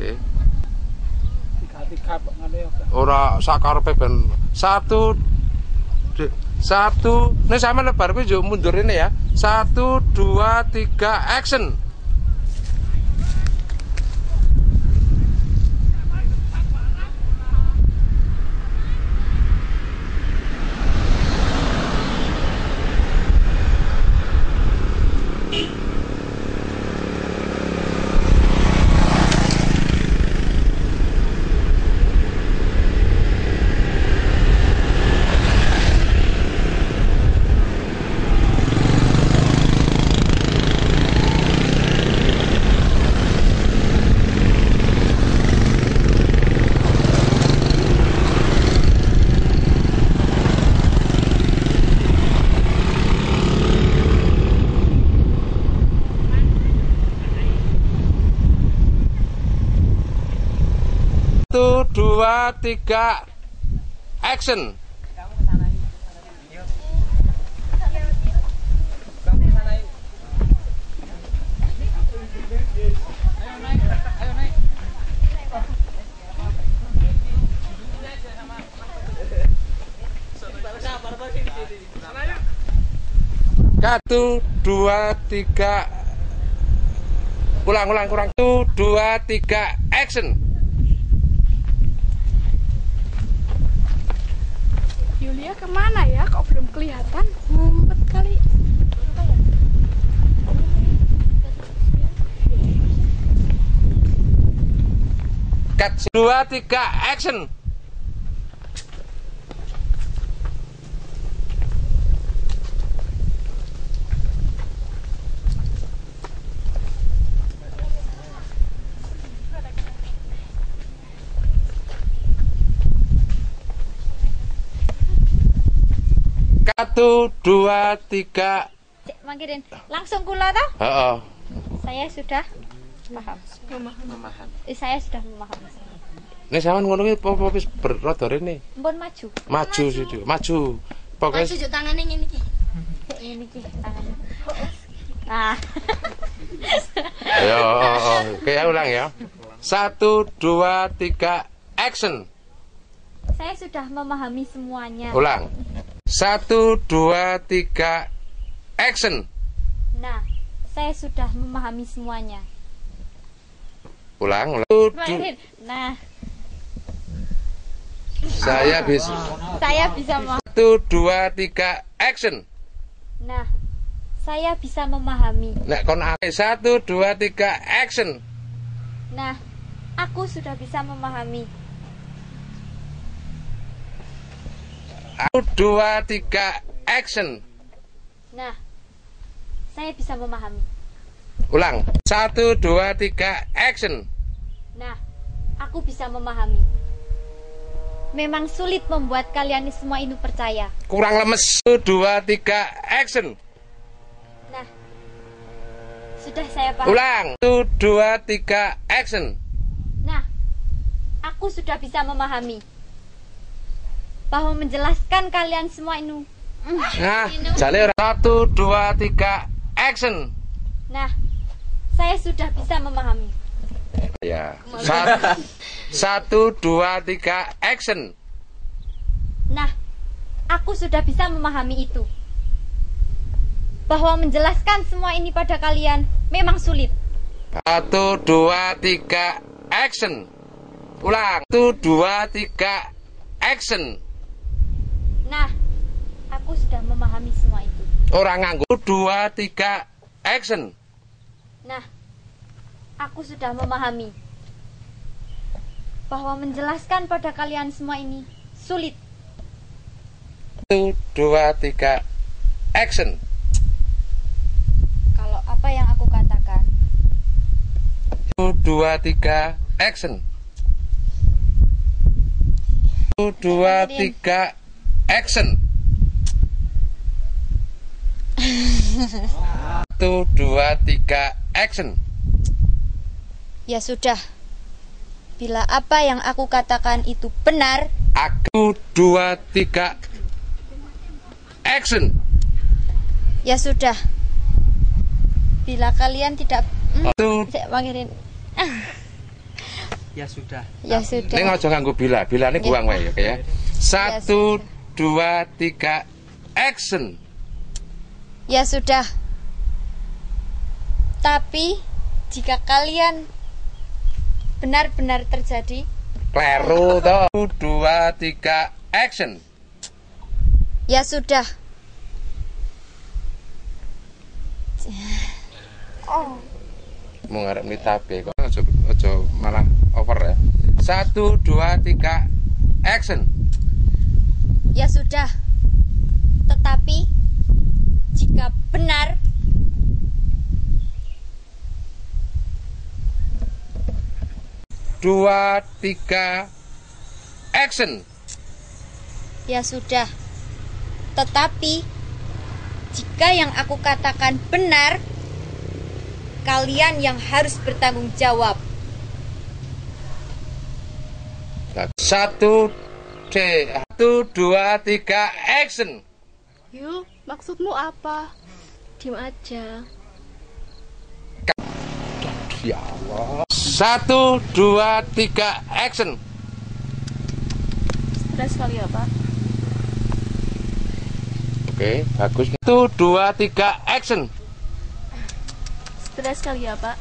Oke. tiga-tiga ngene ya. Ora sakarepe ben satu satu ini sama lebar kuwi yo mundur ini ya. Satu, dua, tiga, action. Satu, dua, tiga, action. Satu, dua, tiga. Ulang, ulang, kurang. Satu, dua, tiga, action. Yulia ke mana ya? Kok belum kelihatan? Ngumpet kali. Cut. Dua, tiga, action. Satu, dua, tiga. Cek, mangkirin. Langsung kula toh? Oh, Saya sudah paham. Eh, saya sudah memahami. Ini sama ngono ki apa wis ini. Mbon maju. Maju situ, maju. Pokoknya Cek, ini ki tangan. Nah, Ya, oh, oh. Oke, ya, ulang ya. Satu, dua, tiga, action. saya sudah memahami semuanya. Ulang. Satu, dua, tiga, action. Nah, saya sudah memahami semuanya. Ulang. ulang. Nah, saya bisa. saya bisa memahami. Satu, dua, tiga, action. Nah, saya bisa memahami. Nek kon. Satu, dua, tiga, action. Nah, aku sudah bisa memahami. Dua, tiga, action. Nah, saya bisa memahami. Ulang. Satu, dua, tiga, action. Nah, aku bisa memahami. Memang sulit membuat kalian semua ini percaya. Kurang lemes. Satu, dua, tiga, action. Nah, sudah saya paham. Ulang. Satu, dua, tiga, action. Nah, aku sudah bisa memahami bahwa menjelaskan kalian semua ini. Nah, jale. Satu, dua, tiga, action. Nah, saya sudah bisa memahami. Ya. Satu, satu, dua, tiga, action. Nah, aku sudah bisa memahami itu. Bahwa menjelaskan semua ini pada kalian memang sulit. Satu, dua, tiga, action. Ulang. Satu, dua, tiga, action. Nah, aku sudah memahami semua itu. Orang nganggo. Satu, dua, tiga, action. Nah, aku sudah memahami bahwa menjelaskan pada kalian semua ini sulit. Satu, dua, tiga, action. Kalau apa yang aku katakan, Satu, dua, tiga, action. Satu, dua, tiga, action. Satu, dua, tiga, action. ya sudah. Bila apa yang aku katakan itu benar, Aku, dua, tiga, action. ya sudah. Bila kalian tidak Hmm, Satu, saya panggilin. Ya sudah. Ya Ini sudah. aja nganggo bila, bila ini Ya. buang wae oke ya. Satu, dua, tiga, action. Ya sudah. Tapi jika kalian benar-benar terjadi, Kleru toh. Dua, tiga, action. ya sudah. Mau ngarep nih tabe kok malah over ya. Satu, dua, tiga, action. Ya sudah. Tetapi jika benar Dua, tiga, action. Ya sudah. Tetapi jika yang aku katakan benar, kalian yang harus bertanggung jawab. Satu, D, satu, dua, tiga, action. Yuk, maksudmu apa? Diam aja. Ya Allah. Satu, dua, tiga, action. Stres kali ya, Pak. Oke, bagus. Satu, dua, tiga, action. Stres kali ya, Pak.